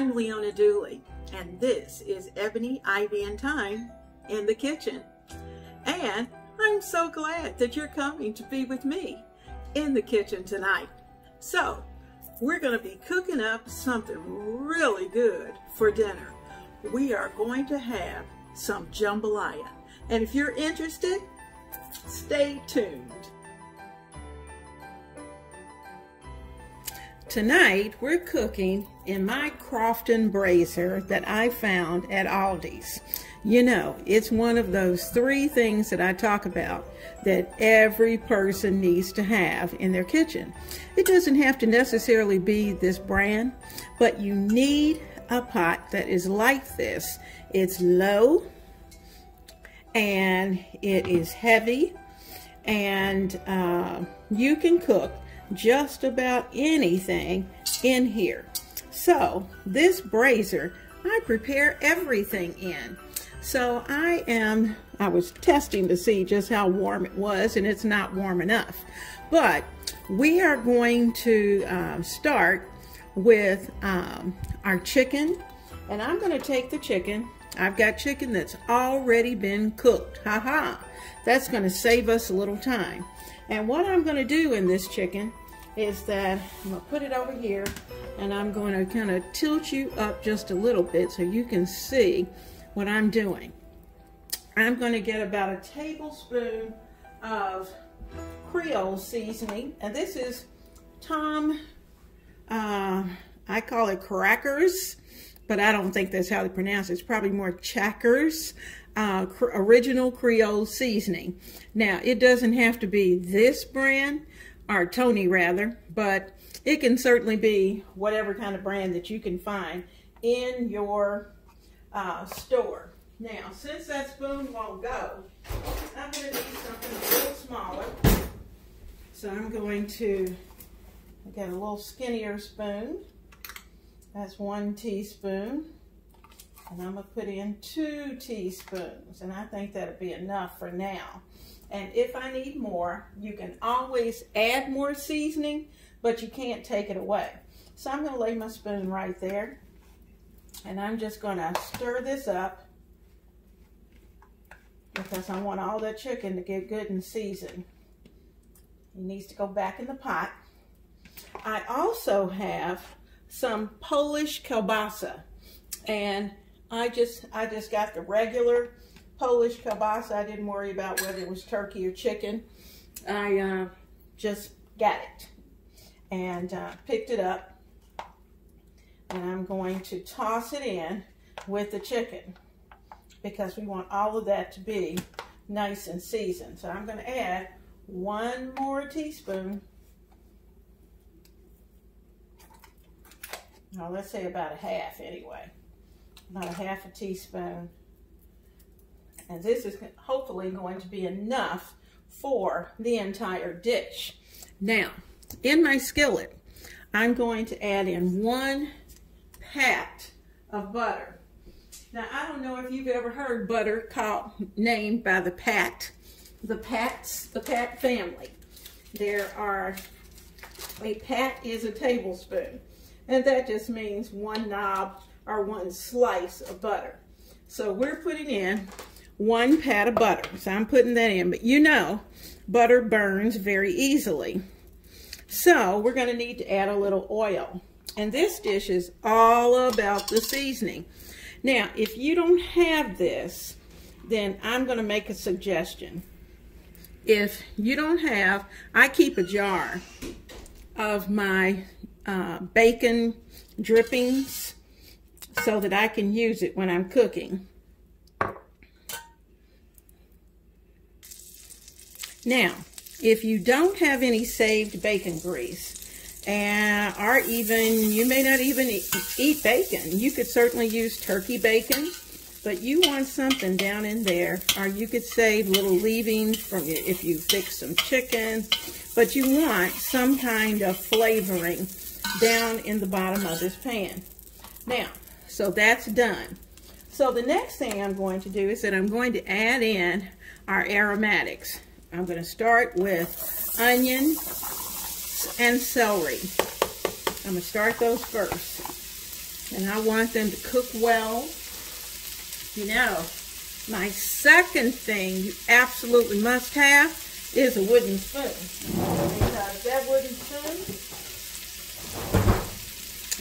I'm Leona Dooley, and this is Ebony, Ivy, and Thyme in the kitchen. And I'm so glad that you're coming to be with me in the kitchen tonight. So, we're going to be cooking up something really good for dinner. We are going to have some jambalaya. And if you're interested, stay tuned. Tonight, we're cooking in my Crofton brazier that I found at Aldi's. You know, it's one of those three things that I talk about that every person needs to have in their kitchen. It doesn't have to necessarily be this brand, but you need a pot that is like this. It's low and it is heavy and uh, you can cook just about anything in here. So this brazier, I prepare everything in. So I am, I was testing to see just how warm it was and it's not warm enough. But we are going to um, start with um, our chicken and I'm going to take the chicken. I've got chicken that's already been cooked. Ha ha. That's going to save us a little time. And what I'm going to do in this chicken is that I'm going to put it over here and I'm going to kind of tilt you up just a little bit so you can see what I'm doing. I'm going to get about a tablespoon of Creole seasoning and this is Tom, uh, I call it crackers, but I don't think that's how they pronounce it. It's probably more Checkers uh, original Creole seasoning. Now, it doesn't have to be this brand or Tony rather, but it can certainly be whatever kind of brand that you can find in your uh, store. Now, since that spoon won't go, I'm going to need something a little smaller. So I'm going to get a little skinnier spoon. That's one teaspoon. And I'm to put in two teaspoons. And I think that'll be enough for now. And if I need more, you can always add more seasoning, but you can't take it away. So I'm to lay my spoon right there. And I'm just going to stir this up because I want all that chicken to get good and seasoned. It needs to go back in the pot. I also have some Polish kielbasa and I just I just got the regular Polish kielbasa. I didn't worry about whether it was turkey or chicken. I uh, just got it and uh, picked it up. And I'm going to toss it in with the chicken because we want all of that to be nice and seasoned. So I'm going to add one more teaspoon. Now let's say about a half anyway. About a half a teaspoon and this is hopefully going to be enough for the entire dish. Now, in my skillet, I'm going to add in one pat of butter. Now, I don't know if you've ever heard butter called named by the Pat, the Pats, the Pat family. There are, a pat is a tablespoon, and that just means one knob or one slice of butter. So we're putting in one pat of butter. So I'm putting that in. But you know, butter burns very easily. So we're going to need to add a little oil. And this dish is all about the seasoning. Now, if you don't have this, then I'm going to make a suggestion. If you don't have, I keep a jar of my uh, bacon drippings so that I can use it when I'm cooking. Now, if you don't have any saved bacon grease, and or even you may not even eat, eat bacon, you could certainly use turkey bacon, but you want something down in there, or you could save little leavings from if you fix some chicken, but you want some kind of flavoring down in the bottom of this pan. Now, so that's done. So the next thing I'm going to do is that I'm going to add in our aromatics. I'm going to start with onion and celery. I'm going to start those first. and I want them to cook well. You know, my second thing you absolutely must have is a wooden spoon. Because that wooden spoon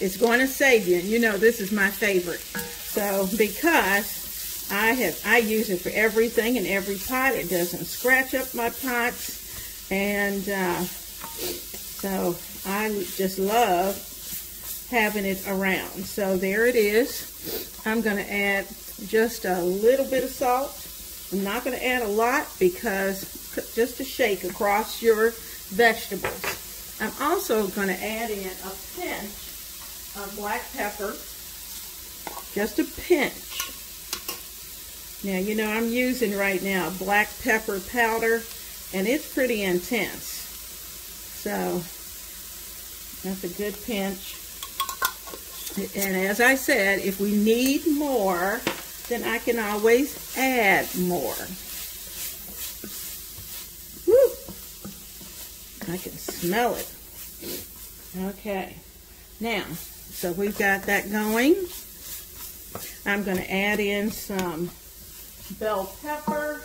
is going to save you. And you know this is my favorite. So because I have I use it for everything in every pot. It doesn't scratch up my pots. And uh, so I just love having it around. So there it is. I'm going to add just a little bit of salt. I'm not going to add a lot because just a shake across your vegetables. I'm also going to add in a pinch of black pepper. Just a pinch. Now, you know, I'm using right now black pepper powder, and it's pretty intense. So, that's a good pinch. And as I said, if we need more, then I can always add more. Woo! I can smell it. Okay. Now, so we've got that going. I'm going to add in some bell pepper,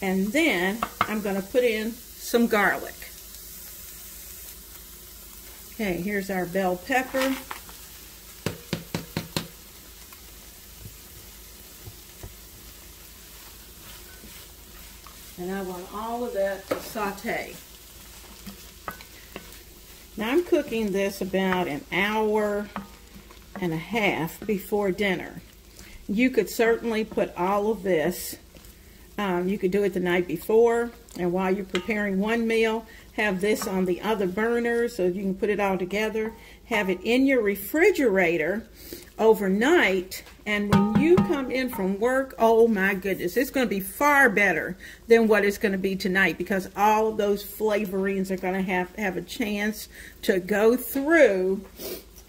and then I'm going to put in some garlic. Okay, here's our bell pepper. And I want all of that to saute. Now I'm cooking this about an hour and a half before dinner. You could certainly put all of this, um, you could do it the night before, and while you're preparing one meal, have this on the other burner so you can put it all together. Have it in your refrigerator overnight and when you come in from work oh my goodness it's going to be far better than what it's going to be tonight because all of those flavorings are going to have have a chance to go through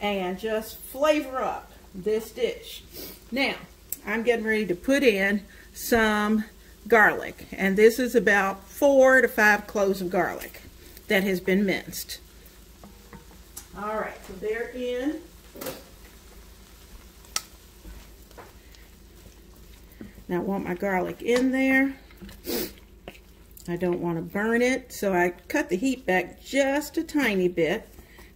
and just flavor up this dish now I'm getting ready to put in some garlic and this is about four to five cloves of garlic that has been minced all right so they're in Now I want my garlic in there. I don't want to burn it, so I cut the heat back just a tiny bit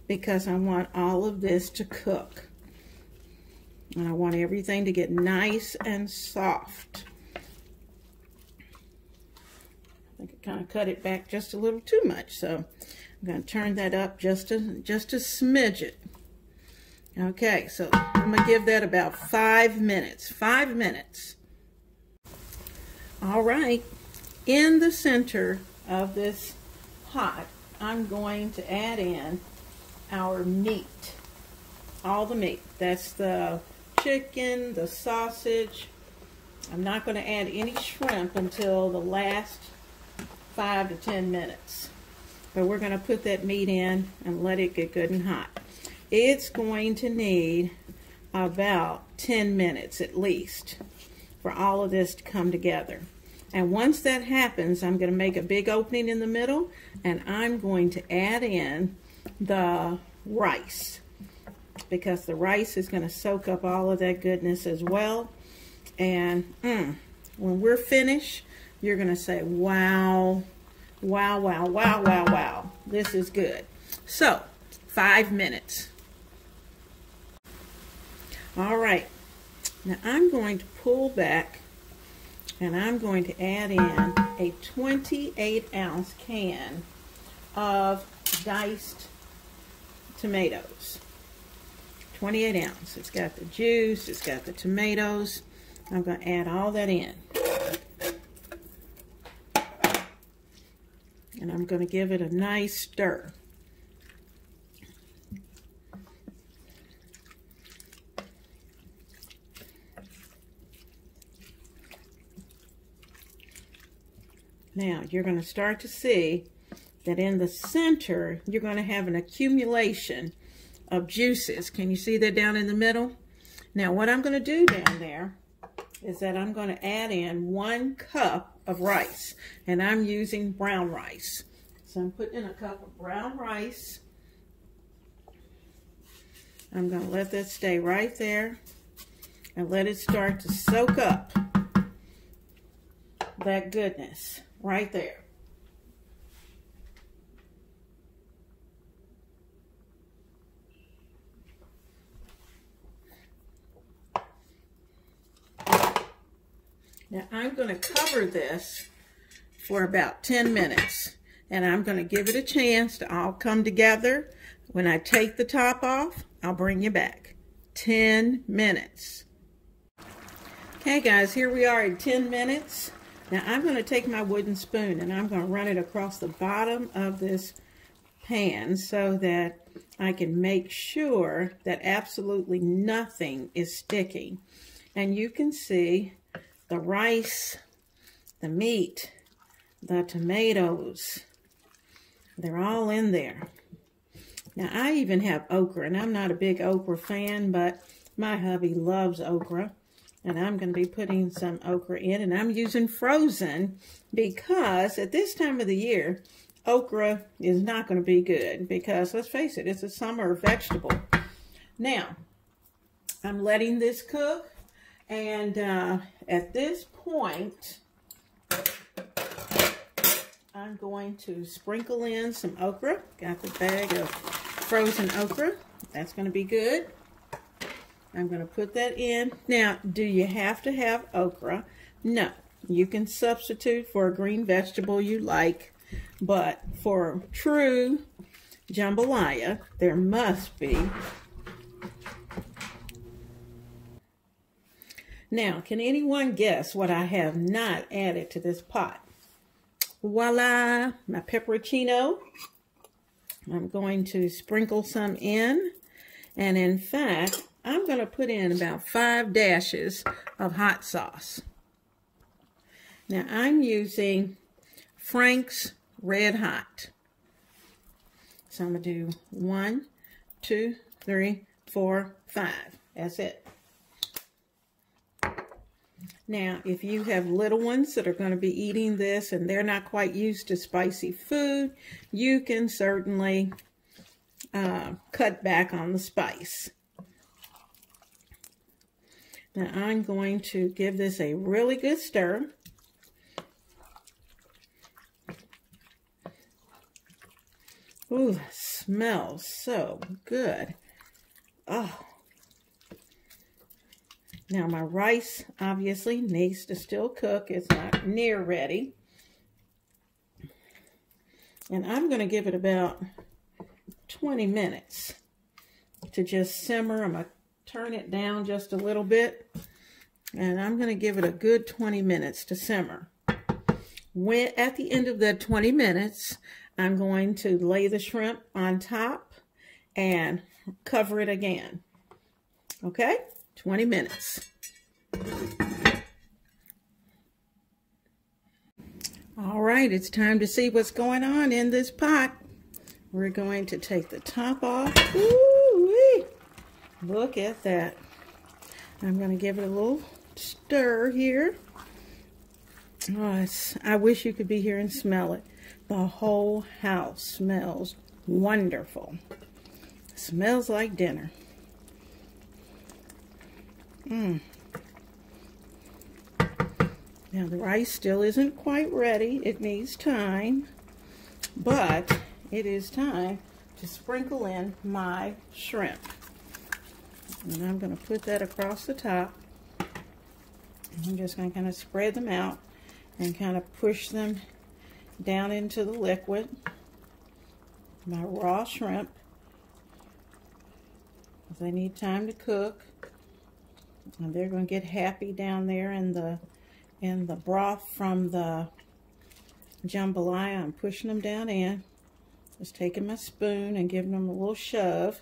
because I want all of this to cook. And I want everything to get nice and soft. I think I kind of cut it back just a little too much, so I'm going to turn that up just a, just a smidget. Okay, so I'm going to give that about five minutes. Five minutes. All right, in the center of this pot, I'm going to add in our meat. All the meat. That's the chicken, the sausage. I'm not going to add any shrimp until the last five to ten minutes. But we're going to put that meat in and let it get good and hot. It's going to need about 10 minutes at least for all of this to come together. And once that happens, I'm going to make a big opening in the middle and I'm going to add in the rice because the rice is going to soak up all of that goodness as well. And mm, when we're finished, you're going to say, wow, wow, wow, wow, wow, wow. This is good. So, five minutes. All right. Now I'm going to pull back and I'm going to add in a 28 ounce can of diced tomatoes. 28 ounce. It's got the juice, it's got the tomatoes. I'm going to add all that in. And I'm going to give it a nice stir. Now, you're going to start to see that in the center, you're going to have an accumulation of juices. Can you see that down in the middle? Now, what I'm going to do down there is that I'm going to add in one cup of rice, and I'm using brown rice. So I'm putting in a cup of brown rice, I'm going to let that stay right there and let it start to soak up that goodness right there. Now I'm going to cover this for about 10 minutes and I'm going to give it a chance to all come together. When I take the top off, I'll bring you back. 10 minutes. Okay guys, here we are in 10 minutes. Now I'm going to take my wooden spoon and I'm going to run it across the bottom of this pan so that I can make sure that absolutely nothing is sticking. And you can see the rice, the meat, the tomatoes. They're all in there. Now, I even have okra, and I'm not a big okra fan, but my hubby loves okra. And I'm going to be putting some okra in, and I'm using frozen because at this time of the year, okra is not going to be good because, let's face it, it's a summer vegetable. Now, I'm letting this cook and uh, at this point, I'm going to sprinkle in some okra. Got the bag of frozen okra. That's going to be good. I'm going to put that in. Now, do you have to have okra? No. You can substitute for a green vegetable you like, but for true jambalaya, there must be Now, can anyone guess what I have not added to this pot? Voila, my pepperoncino. I'm going to sprinkle some in. And in fact, I'm going to put in about five dashes of hot sauce. Now, I'm using Frank's Red Hot. So I'm going to do one, two, three, four, five. That's it. Now, if you have little ones that are going to be eating this and they're not quite used to spicy food, you can certainly uh, cut back on the spice. Now, I'm going to give this a really good stir. Ooh, smells so good. Oh, now my rice obviously needs to still cook. It's not near ready. And I'm going to give it about 20 minutes to just simmer. I'm going to turn it down just a little bit. And I'm going to give it a good 20 minutes to simmer. When At the end of the 20 minutes, I'm going to lay the shrimp on top and cover it again. Okay? 20 minutes. All right, it's time to see what's going on in this pot. We're going to take the top off. Ooh, Look at that. I'm going to give it a little stir here. Oh, I wish you could be here and smell it. The whole house smells wonderful. smells like dinner. Mm. Now the rice still isn't quite ready. It needs time. But it is time to sprinkle in my shrimp. And I'm going to put that across the top. I'm just going to kind of spread them out and kind of push them down into the liquid. My raw shrimp. They need time to cook. And they're going to get happy down there in the in the broth from the jambalaya. I'm pushing them down in. Just taking my spoon and giving them a little shove.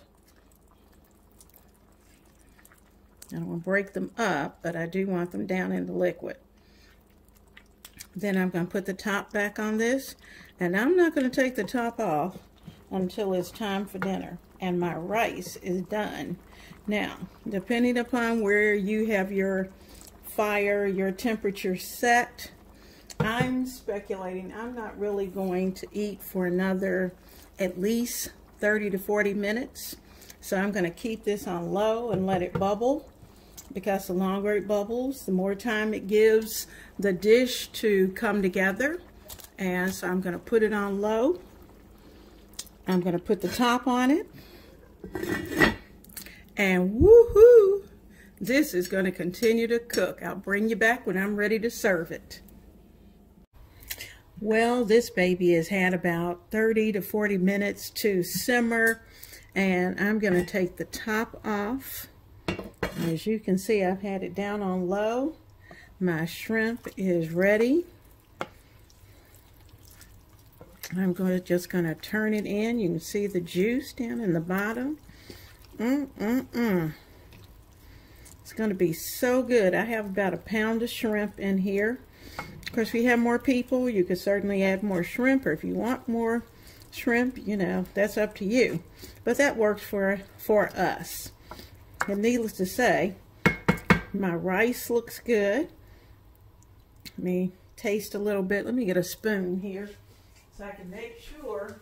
I don't want to break them up, but I do want them down in the liquid. Then I'm going to put the top back on this, and I'm not going to take the top off until it's time for dinner and my rice is done. Now, depending upon where you have your fire, your temperature set, I'm speculating I'm not really going to eat for another at least 30 to 40 minutes. So I'm going to keep this on low and let it bubble because the longer it bubbles, the more time it gives the dish to come together. And so I'm going to put it on low. I'm going to put the top on it. And woohoo! This is going to continue to cook. I'll bring you back when I'm ready to serve it. Well, this baby has had about 30 to 40 minutes to simmer. And I'm going to take the top off. As you can see, I've had it down on low. My shrimp is ready. I'm going to just going to turn it in. You can see the juice down in the bottom. Mm-mm-mm. It's going to be so good. I have about a pound of shrimp in here. Of course, if you have more people, you could certainly add more shrimp, or if you want more shrimp, you know, that's up to you. But that works for, for us. And needless to say, my rice looks good. Let me taste a little bit. Let me get a spoon here so I can make sure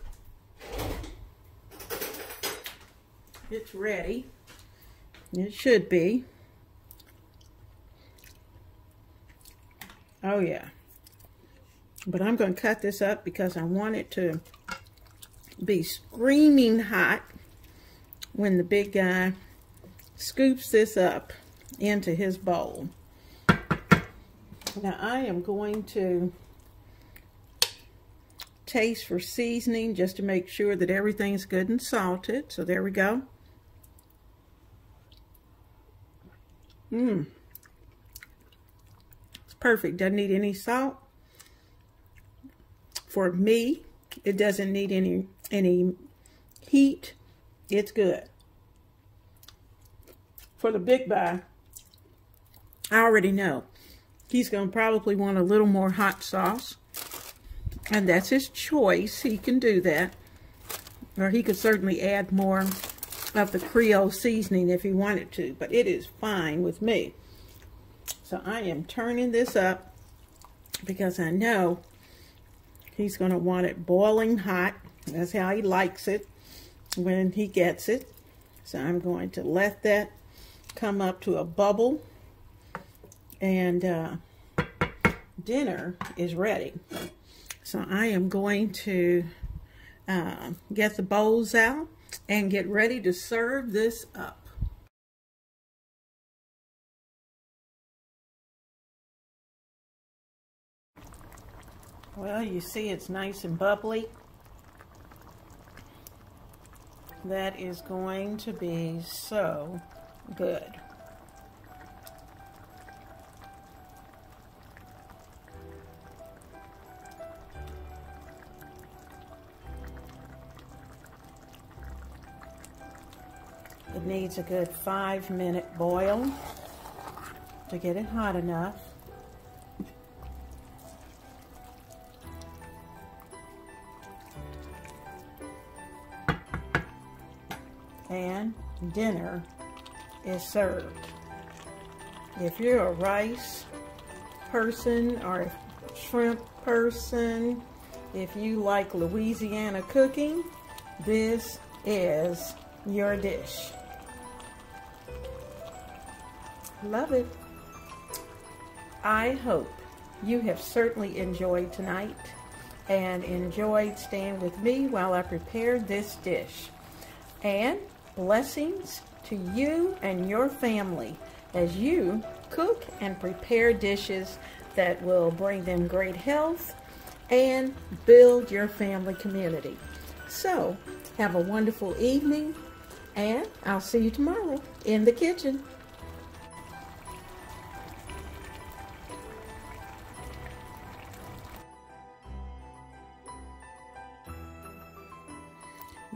it's ready. It should be. Oh yeah. But I'm going to cut this up because I want it to be screaming hot when the big guy scoops this up into his bowl. Now I am going to taste for seasoning just to make sure that everything's good and salted. So there we go. Mmm. It's perfect. Doesn't need any salt. For me, it doesn't need any any heat. It's good. For the big guy, I already know. He's going to probably want a little more hot sauce. And that's his choice. He can do that. Or he could certainly add more of the Creole seasoning if he wanted to. But it is fine with me. So I am turning this up because I know he's going to want it boiling hot. That's how he likes it when he gets it. So I'm going to let that come up to a bubble. And uh, dinner is ready. So I am going to uh, get the bowls out and get ready to serve this up. Well, you see it's nice and bubbly. That is going to be so good. Needs a good five minute boil to get it hot enough. and dinner is served. If you're a rice person or a shrimp person, if you like Louisiana cooking, this is your dish. Love it. I hope you have certainly enjoyed tonight and enjoyed staying with me while I prepared this dish. And Blessings to you and your family as you cook and prepare dishes that will bring them great health and build your family community. So, have a wonderful evening, and I'll see you tomorrow in the kitchen.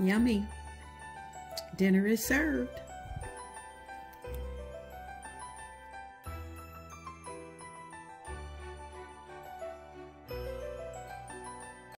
Yummy. Dinner is served.